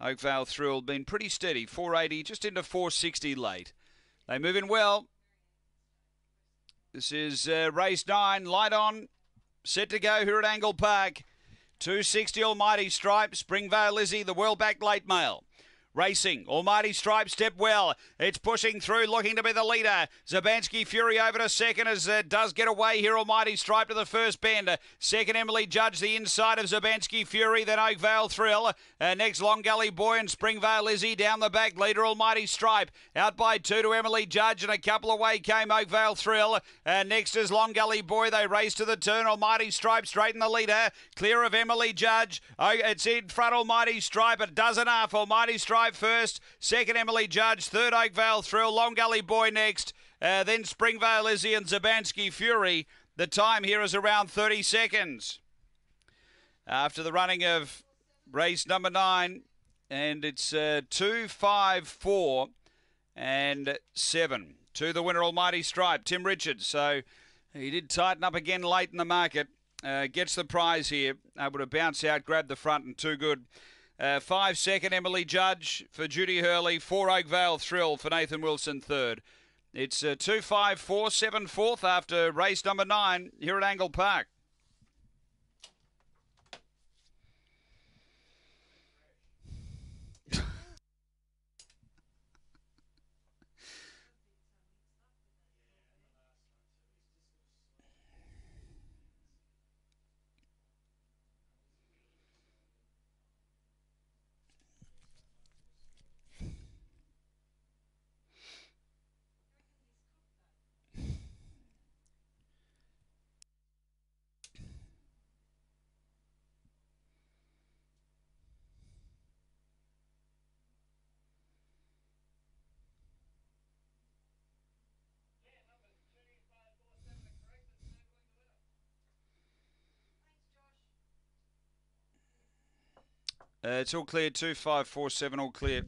Oakvale Thrill been pretty steady, 480, just into 460 late. They move in well. This is uh, race nine, light on, set to go here at Angle Park. 260 Almighty Stripe, Springvale Lizzie, the well back late mail. Racing, Almighty Stripe step well. It's pushing through, looking to be the leader. Zabansky Fury over to second as uh, does get away here. Almighty Stripe to the first bend. Second, Emily Judge, the inside of Zabansky Fury. Then Oakvale Thrill. Uh, next, Long Gully Boy and Springvale Lizzie down the back. Leader Almighty Stripe out by two to Emily Judge, and a couple away came Oakvale Thrill. Uh, next is Long Gully Boy. They race to the turn. Almighty Stripe straight in the leader. Clear of Emily Judge. Oh, it's in front. Almighty Stripe. It does enough. Almighty Stripe first, second Emily Judge, third Oakvale Thrill, Long Gully Boy next, uh, then Springvale Lizzie and Zabansky Fury. The time here is around 30 seconds. After the running of race number nine, and it's uh, two, five, four, and seven. To the winner, Almighty Stripe, Tim Richards. So he did tighten up again late in the market. Uh, gets the prize here. Able to bounce out, grab the front, and too good. Uh, five second, Emily Judge for Judy Hurley. Four Oakvale Thrill for Nathan Wilson third. It's uh, two five four seven fourth after race number nine here at Angle Park. Uh, it's all clear. Two five four seven, all clear.